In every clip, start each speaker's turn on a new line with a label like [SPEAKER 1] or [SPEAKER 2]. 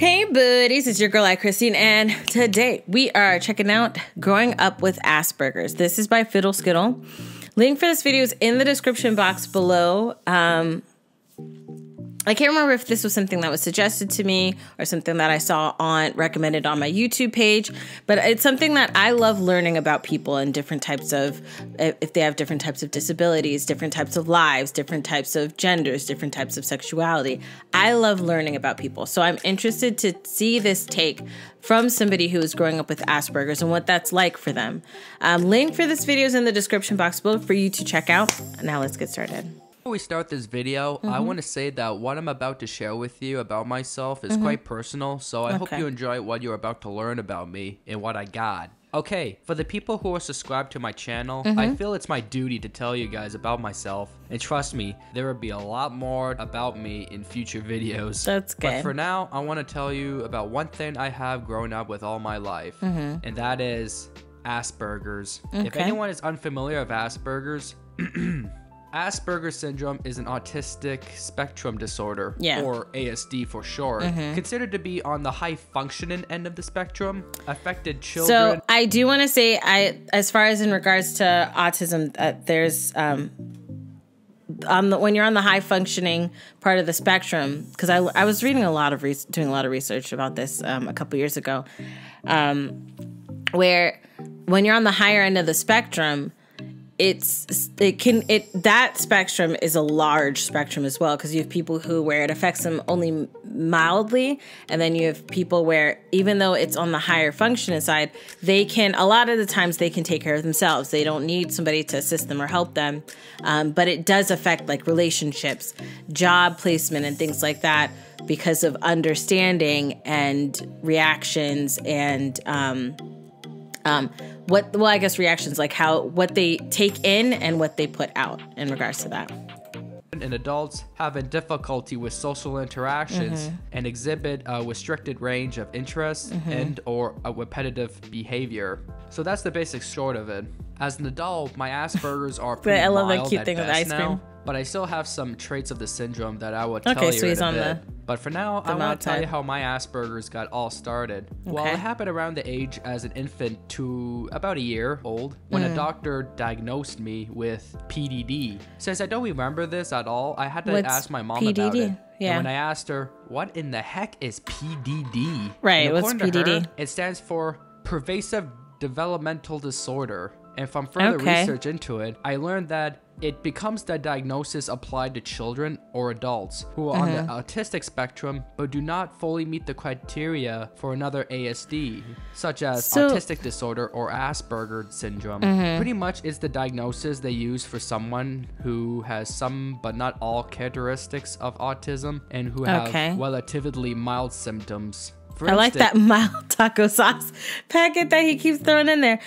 [SPEAKER 1] Hey buddies, it's your girl AyChristene, and today we are checking out Growing Up with Asperger's. This is by Fiddle Skittle. Link for this video is in the description box below. Um, I can't remember if this was something that was suggested to me or something that I saw on recommended on my YouTube page, but it's something that I love learning about people and different types of if they have different types of disabilities, different types of lives, different types of genders, different types of sexuality. I love learning about people. So I'm interested to see this take from somebody who is growing up with Asperger's and what that's like for them. Um, link for this video is in the description box below for you to check out. Now let's get started.
[SPEAKER 2] Before we start this video,
[SPEAKER 1] Mm-hmm.
[SPEAKER 2] I want to say that what I'm about to share with you about myself is quite personal, so I hope
[SPEAKER 1] Mm-hmm.
[SPEAKER 2] You enjoy what you're about to learn about me and what I got. Okay, for the people who are subscribed to my channel,
[SPEAKER 1] Mm-hmm.
[SPEAKER 2] I feel it's my duty to tell you guys about myself. And trust me, there will be a lot more about me in future videos.
[SPEAKER 1] That's good.
[SPEAKER 2] But for now, I want to tell you about one thing I have grown up with all my life, and that is Asperger's. If
[SPEAKER 1] Mm-hmm.
[SPEAKER 2] Anyone is unfamiliar of Asperger's, Asperger's syndrome is an autistic spectrum disorder,
[SPEAKER 1] Yeah. Mm-hmm.
[SPEAKER 2] or ASD for short, considered to be on the high functioning end of the spectrum. Affected children.
[SPEAKER 1] So I do want to say, I as far as in regards to autism, uh, there's um, on the when you're on the high functioning part of the spectrum, because I I was reading a lot of re- doing a lot of research about this um, a couple years ago, um, where when you're on the higher end of the spectrum, it's it can it that spectrum is a large spectrum as well because you have people who where it affects them only mildly and then you have people where even though it's on the higher functioning side they can a lot of the times they can take care of themselves. They don't need somebody to assist them or help them um, but it does affect like relationships job placement and things like that because of understanding and reactions and um, um, what well i guess reactions like how what they take in and what they put out in regards to that
[SPEAKER 2] and adults having difficulty with social interactions
[SPEAKER 1] Mm-hmm.
[SPEAKER 2] and exhibit a restricted range of interests
[SPEAKER 1] Mm-hmm.
[SPEAKER 2] and or a repetitive behavior. So that's the basic short of it. As an adult, my Asperger's are pretty
[SPEAKER 1] I love that cute thing with ice
[SPEAKER 2] now,
[SPEAKER 1] cream.
[SPEAKER 2] but I still have some traits of the syndrome that I will tell
[SPEAKER 1] Okay,
[SPEAKER 2] you
[SPEAKER 1] so he's on
[SPEAKER 2] bit.
[SPEAKER 1] the-
[SPEAKER 2] but for now, I want to tell you how my Asperger's got all started.
[SPEAKER 1] Okay.
[SPEAKER 2] Well, it happened around the age as an infant to about a year old when
[SPEAKER 1] Mm.
[SPEAKER 2] a doctor diagnosed me with PDD. Since I don't remember this at all, I had to
[SPEAKER 1] What's
[SPEAKER 2] ask my mom about
[SPEAKER 1] PDD?
[SPEAKER 2] it.
[SPEAKER 1] Yeah.
[SPEAKER 2] And when I asked her, what in the heck is PDD?
[SPEAKER 1] Right, what's
[SPEAKER 2] to her,
[SPEAKER 1] PDD?
[SPEAKER 2] it stands for Pervasive Developmental Disorder. And from further
[SPEAKER 1] Okay.
[SPEAKER 2] research into it, I learned that it becomes the diagnosis applied to children or adults who are on the
[SPEAKER 1] Mm-hmm.
[SPEAKER 2] autistic spectrum but do not fully meet the criteria for another ASD, such as
[SPEAKER 1] So- Mm-hmm.
[SPEAKER 2] autistic disorder or Asperger syndrome. Pretty much it's the diagnosis they use for someone who has some but not all characteristics of autism and who have
[SPEAKER 1] Okay.
[SPEAKER 2] relatively mild symptoms. For
[SPEAKER 1] i like that mild taco sauce packet that he keeps throwing in there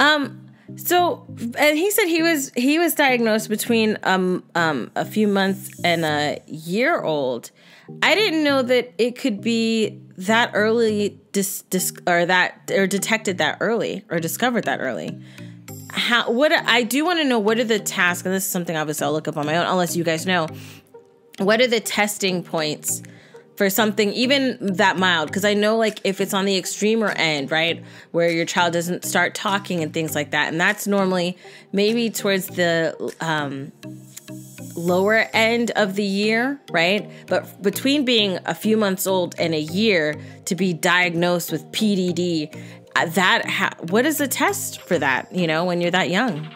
[SPEAKER 1] um so and he said he was he was diagnosed between um um a few months and a year old. I didn't know that it could be that early dis, dis or that or detected that early or discovered that early. How what I do want to know what are the tasks and this is something obviously I'll look up on my own unless you guys know. What are the testing points for something even that mild because I know like if it's on the extremer end right where your child doesn't start talking and things like that and that's normally maybe towards the um lower end of the year, right? But between being a few months old and a year to be diagnosed with PDD, uh, that ha- what is the test for that? You know, when you're that young.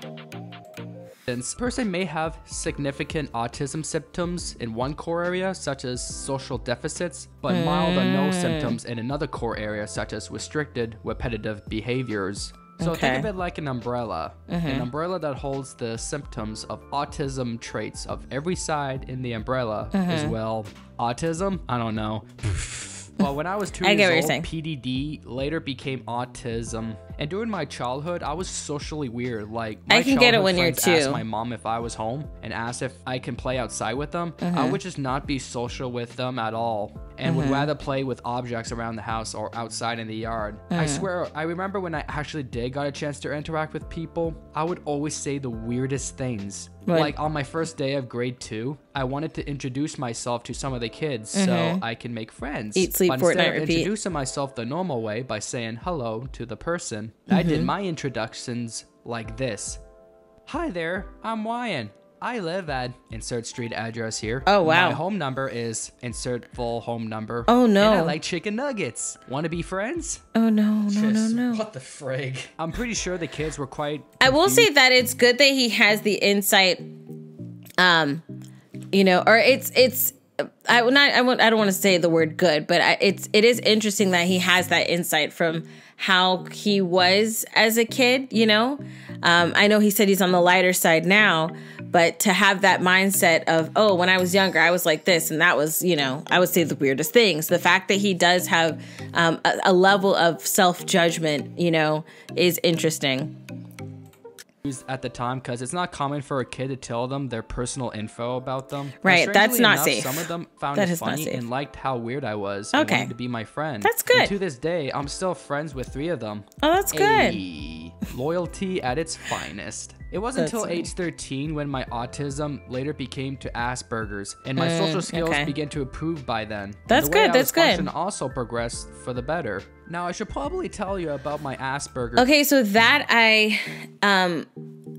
[SPEAKER 2] Instance, person may have significant autism symptoms in one core area, such as social deficits, but mild or no eh. symptoms in another core area, such as restricted repetitive behaviors. So think of it like an umbrella, an uh-huh. umbrella that holds the symptoms of autism traits of every side in the umbrella as uh-huh. well. Autism? I don't know. Well, when I was two
[SPEAKER 1] I get what
[SPEAKER 2] years
[SPEAKER 1] you're
[SPEAKER 2] old. PDD later became autism. And during my childhood, I was socially weird. Like, my
[SPEAKER 1] I can get it when you're two.
[SPEAKER 2] my mom if I was home and asked if I can play outside with them.
[SPEAKER 1] Uh-huh.
[SPEAKER 2] I would just not be social with them at all and would
[SPEAKER 1] Uh-huh.
[SPEAKER 2] rather play with objects around the house or outside in the yard. I
[SPEAKER 1] Uh-huh.
[SPEAKER 2] swear, I remember when I actually did got a chance to interact with people, I would always say the weirdest things. Like on my first day of grade two, I wanted to introduce myself to some of the kids so I can make friends.
[SPEAKER 1] Eat, sleep,
[SPEAKER 2] but instead
[SPEAKER 1] Fortnite,
[SPEAKER 2] of
[SPEAKER 1] repeat.
[SPEAKER 2] introducing myself the normal way by saying hello to the person, I
[SPEAKER 1] Mm-hmm.
[SPEAKER 2] did my introductions like this. Hi there, I'm Ryan. I live at insert street address here.
[SPEAKER 1] Oh, wow.
[SPEAKER 2] My home number is insert full home number.
[SPEAKER 1] Oh, no.
[SPEAKER 2] And I like chicken nuggets. Want to be friends?
[SPEAKER 1] Oh no, no, no, no.
[SPEAKER 2] What the frig? I'm pretty sure the kids were quite.
[SPEAKER 1] I will say that it's good that he has the insight. Um, you know, or it's it's. I will not. I won't. I don't want to say the word good, but I, it's it is interesting that he has that insight from how he was as a kid. You know, um, I know he said he's on the lighter side now, but to have that mindset of oh, when I was younger, I was like this, and that was you know, I would say the weirdest things. The fact that he does have um, a, a level of self judgment, you know, is interesting.
[SPEAKER 2] Confused at the time because it's not common for a kid to tell them their personal info about them.
[SPEAKER 1] Right, that's not
[SPEAKER 2] enough,
[SPEAKER 1] safe.
[SPEAKER 2] Some of them found
[SPEAKER 1] That
[SPEAKER 2] it funny and liked how weird I was. and
[SPEAKER 1] Okay.
[SPEAKER 2] to be my friend.
[SPEAKER 1] That's
[SPEAKER 2] And
[SPEAKER 1] good.
[SPEAKER 2] to this day, I'm still friends with three of them.
[SPEAKER 1] Oh, that's good.
[SPEAKER 2] Loyalty at its finest. It wasn't
[SPEAKER 1] That's
[SPEAKER 2] until age 13 when my autism later became to Asperger's, and my social skills
[SPEAKER 1] Mm, okay.
[SPEAKER 2] began to improve by then.
[SPEAKER 1] That's
[SPEAKER 2] the
[SPEAKER 1] good, that's good.
[SPEAKER 2] functioning also progressed for the better. Now I should probably tell you about my Asperger's.
[SPEAKER 1] Okay, so that I um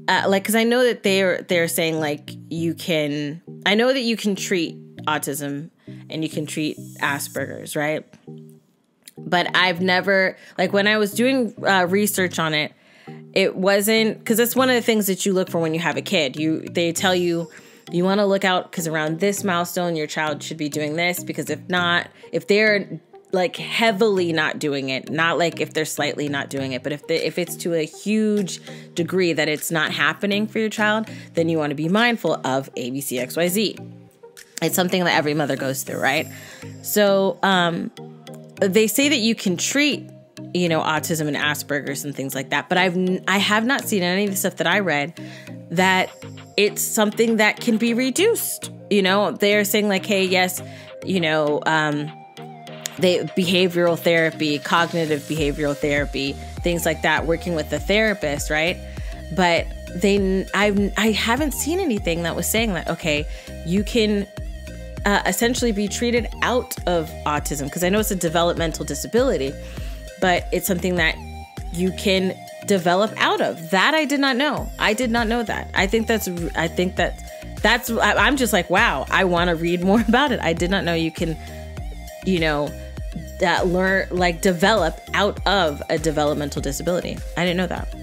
[SPEAKER 1] uh, like cuz I know that they're they're saying like you can I know that you can treat autism and you can treat Asperger's, right? But I've never like when I was doing uh, research on it, it wasn't because that's one of the things that you look for when you have a kid. You they tell you you want to look out because around this milestone your child should be doing this because if not, if they're like heavily not doing it, not like if they're slightly not doing it, but if they, if it's to a huge degree that it's not happening for your child, then you want to be mindful of ABCXYZ. It's something that every mother goes through, right? So, um, they say that you can treat you know autism and asperger's and things like that. But i've i have not seen any of the stuff that i read that it's something that can be reduced. You know they're saying like hey yes you know um they behavioral therapy cognitive behavioral therapy things like that working with the therapist right? But they i've i haven't seen anything that was saying that okay you can uh, essentially be treated out of autism. Because I know it's a developmental disability, but it's something that you can develop out of. That I did not know. I did not know that. I think that's. I think that that's. I'm just like, wow. I want to read more about it. I did not know you can, you know, that learn like develop out of a developmental disability. I didn't know that.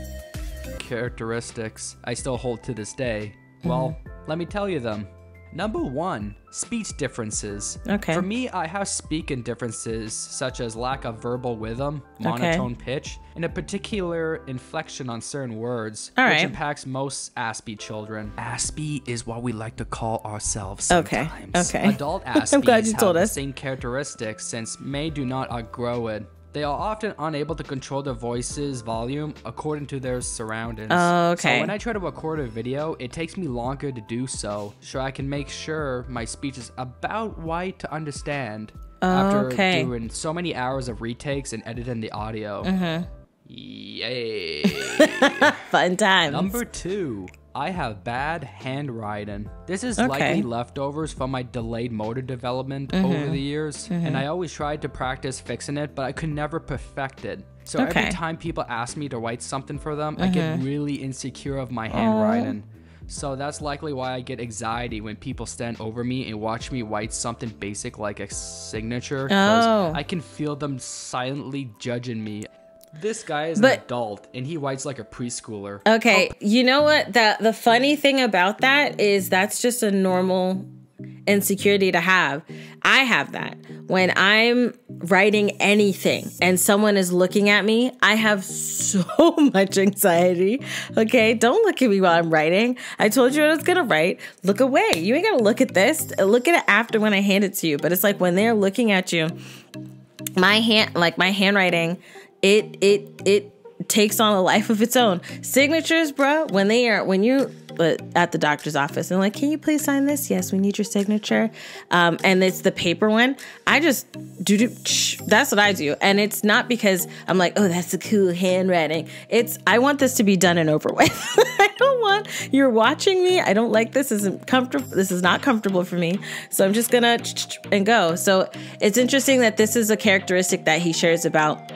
[SPEAKER 2] characteristics I still hold to this day? Well,
[SPEAKER 1] Mm-hmm.
[SPEAKER 2] let me tell you them. Number one, speech differences.
[SPEAKER 1] Okay.
[SPEAKER 2] For me, I have speaking differences such as lack of verbal rhythm, monotone pitch, and a particular inflection on certain words,
[SPEAKER 1] All
[SPEAKER 2] which
[SPEAKER 1] right.
[SPEAKER 2] impacts most Aspie children. Aspie is what we like to call ourselves
[SPEAKER 1] Okay,
[SPEAKER 2] sometimes.
[SPEAKER 1] okay.
[SPEAKER 2] Adult
[SPEAKER 1] I'm
[SPEAKER 2] Aspies
[SPEAKER 1] glad you
[SPEAKER 2] have
[SPEAKER 1] told
[SPEAKER 2] the
[SPEAKER 1] us.
[SPEAKER 2] same characteristics since may do not outgrow it. They are often unable to control their voice's volume according to their surroundings.
[SPEAKER 1] Oh, okay.
[SPEAKER 2] So when I try to record a video, it takes me longer to do so, so I can make sure my speech is about right to understand. After
[SPEAKER 1] Okay.
[SPEAKER 2] doing so many hours of retakes and editing the audio.
[SPEAKER 1] Mm-hmm.
[SPEAKER 2] Yay.
[SPEAKER 1] Fun times.
[SPEAKER 2] Number two, I have bad handwriting. This is
[SPEAKER 1] Okay.
[SPEAKER 2] likely leftovers from my delayed motor development over
[SPEAKER 1] Mm-hmm.
[SPEAKER 2] the years, and I always tried to practice fixing it, but I could never perfect it. So
[SPEAKER 1] Okay. Mm-hmm.
[SPEAKER 2] every time people ask me to write something for them, I get really insecure of my handwriting. So that's likely why I get anxiety when people stand over me and watch me write something basic like a signature.
[SPEAKER 1] Oh.
[SPEAKER 2] I can feel them silently judging me. This guy is
[SPEAKER 1] But-
[SPEAKER 2] an adult and he writes like a preschooler.
[SPEAKER 1] Okay, oh. you know what? The the funny thing about that is that's just a normal insecurity to have. I have that. When I'm writing anything and someone is looking at me, I have so much anxiety. Okay, don't look at me while I'm writing. I told you what I was gonna write. Look away. You ain't gonna look at this. Look at it after when I hand it to you. But it's like when they're looking at you, my hand like my handwriting it it it takes on a life of its own signatures bruh when they are when you at the doctor's office and like, can you please sign this? Yes, we need your signature. Um, and it's the paper one. I just do do. That's what I do, and it's not because I'm like, oh, that's a cool handwriting. It's I want this to be done and over with. I don't want you're watching me. I don't like this. Isn't comfortable. This is not comfortable for me. So I'm just gonna and go. So it's interesting that this is a characteristic that he shares about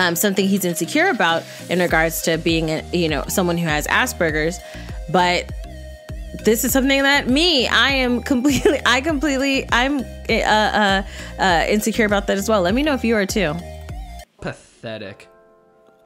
[SPEAKER 1] um, something he's insecure about in regards to being, a, you know, someone who has Asperger's. But this is something that me, I am completely, I completely, I'm uh, uh, uh, insecure about that as well. Let me know if you are too.
[SPEAKER 2] Pathetic.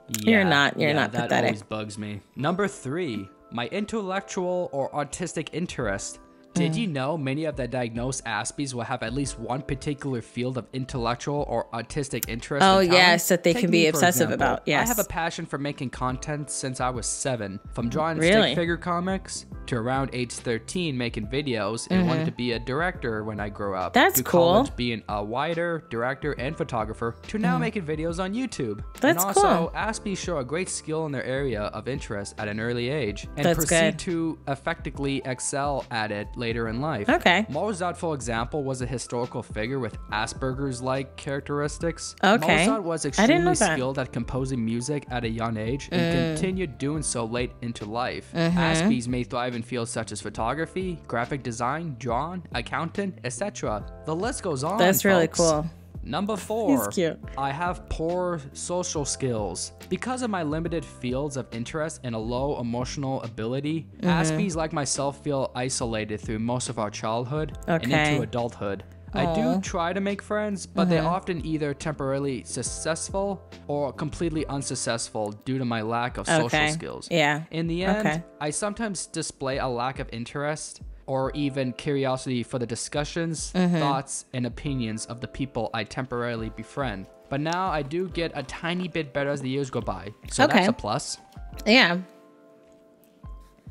[SPEAKER 1] Yeah, you're not. You're yeah, not
[SPEAKER 2] that
[SPEAKER 1] pathetic.
[SPEAKER 2] always bugs me. Number three, my intellectual or artistic interest did mm. you know many of the diagnosed Aspies will have at least one particular field of intellectual or artistic interest?
[SPEAKER 1] Oh, yes, that they Take can be obsessive example. about. Yes.
[SPEAKER 2] I have a passion for making content since I was seven. From drawing really? stick figure comics to around age 13 making videos and mm-hmm. wanted to be a director when I grow up.
[SPEAKER 1] That's cool.
[SPEAKER 2] College, being a writer, director, and photographer to now mm. making videos on YouTube.
[SPEAKER 1] That's
[SPEAKER 2] and also, cool. Aspies show a great skill in their area of interest at an early age and
[SPEAKER 1] That's
[SPEAKER 2] proceed
[SPEAKER 1] good.
[SPEAKER 2] to effectively excel at it later in life.
[SPEAKER 1] Okay.
[SPEAKER 2] Mozart, for example, was a historical figure with Asperger's like characteristics.
[SPEAKER 1] Okay.
[SPEAKER 2] Mozart was extremely skilled at composing music at a young age and mm. continued doing so late into life. Mm-hmm. Aspies may thrive in fields such as photography, graphic design, drawing, accountant, etc. The list goes on.
[SPEAKER 1] That's
[SPEAKER 2] folks.
[SPEAKER 1] really cool.
[SPEAKER 2] Number four, I have poor social skills. Because of my limited fields of interest and a low emotional ability, mm-hmm. Aspies like myself feel isolated through most of our childhood
[SPEAKER 1] okay.
[SPEAKER 2] and into adulthood. Aww. I do try to make friends, but mm-hmm. they're often either temporarily successful or completely unsuccessful due to my lack of social
[SPEAKER 1] okay.
[SPEAKER 2] skills.
[SPEAKER 1] Yeah.
[SPEAKER 2] In the end, okay. I sometimes display a lack of interest or even curiosity for the discussions, mm-hmm. thoughts, and opinions of the people I temporarily befriend. But now I do get a tiny bit better as the years go by. So okay. that's a plus.
[SPEAKER 1] Yeah.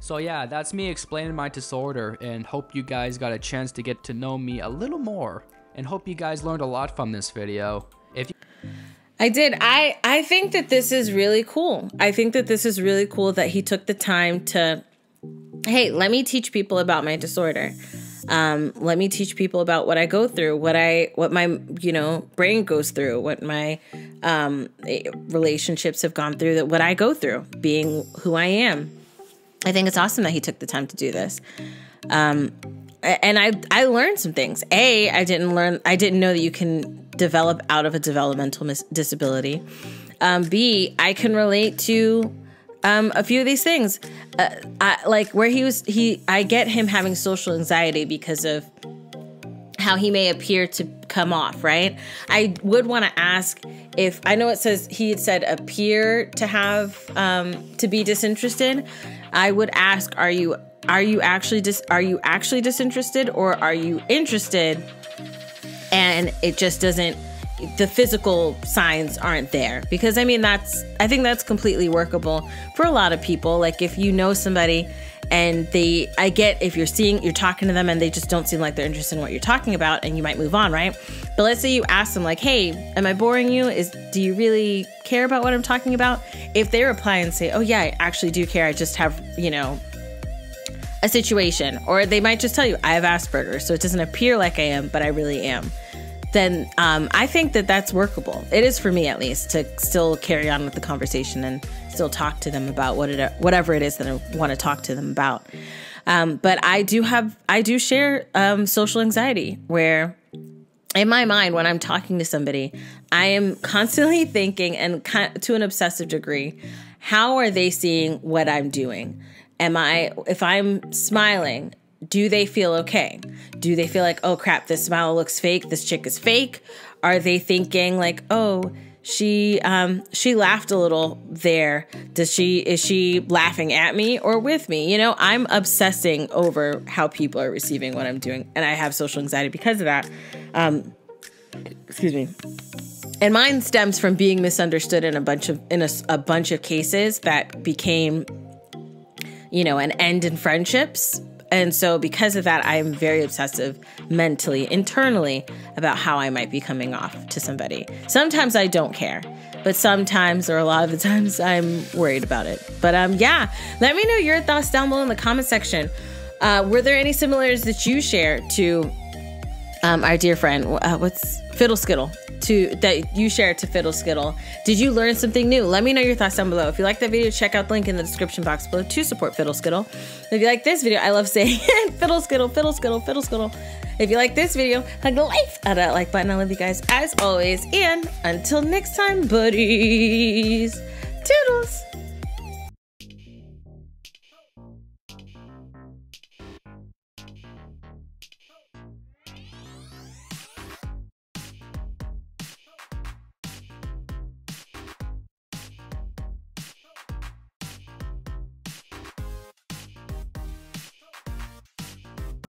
[SPEAKER 2] So yeah, that's me explaining my disorder and hope you guys got a chance to get to know me a little more and hope you guys learned a lot from this video. If you-
[SPEAKER 1] I did. I I think that this is really cool. I think that this is really cool that he took the time to hey, let me teach people about my disorder. Um, let me teach people about what I go through, what I, what my, you know, brain goes through, what my um, relationships have gone through, that what I go through, being who I am. I think it's awesome that he took the time to do this. Um, and I, I learned some things. A, I didn't learn, I didn't know that you can develop out of a developmental mis- disability. Um, B, I can relate to um, a few of these things, uh, I, like where he was, he, I get him having social anxiety because of how he may appear to come off, right? I would want to ask if I know it says he had said appear to have um, to be disinterested. I would ask, are you are you actually dis are you actually disinterested or are you interested? And it just doesn't the physical signs aren't there because i mean that's i think that's completely workable for a lot of people like if you know somebody and they i get if you're seeing you're talking to them and they just don't seem like they're interested in what you're talking about and you might move on right? But let's say you ask them like hey am i boring you? Is do you really care about what i'm talking about? If they reply and say oh yeah i actually do care. I just have you know a situation. Or they might just tell you i have asperger's so it doesn't appear like i am but i really am then um, I think that that's workable. It is for me at least to still carry on with the conversation and still talk to them about what it whatever it is that I want to talk to them about. Um, but I do have I do share um, social anxiety where in my mind when I'm talking to somebody, I am constantly thinking and to an obsessive degree, how are they seeing what I'm doing? Am I if I'm smiling do they feel okay? Do they feel like, oh crap, this smile looks fake, this chick is fake? Are they thinking like, oh, she um she laughed a little there. Does she is she laughing at me or with me? You know i'm obsessing over how people are receiving what i'm doing and i have social anxiety because of that. Um excuse me. And mine stems from being misunderstood in a bunch of in a, a bunch of cases that became you know an end in friendships And so, because of that, I am very obsessive mentally, internally, about how I might be coming off to somebody. Sometimes I don't care, but sometimes, or a lot of the times, I'm worried about it. But um, yeah, let me know your thoughts down below in the comment section. Uh, were there any similarities that you share to um, our dear friend? Uh, what's Fiddle Skittle? to that you shared to Fiddle Skittle. Did you learn something new? Let me know your thoughts down below. If you like that video, check out the link in the description box below to support Fiddle Skittle. If you like this video, I love saying Fiddle Skittle, Fiddle Skittle, Fiddle Skittle. If you like this video, hug the life out of that like button. I love you guys as always. And until next time, buddies.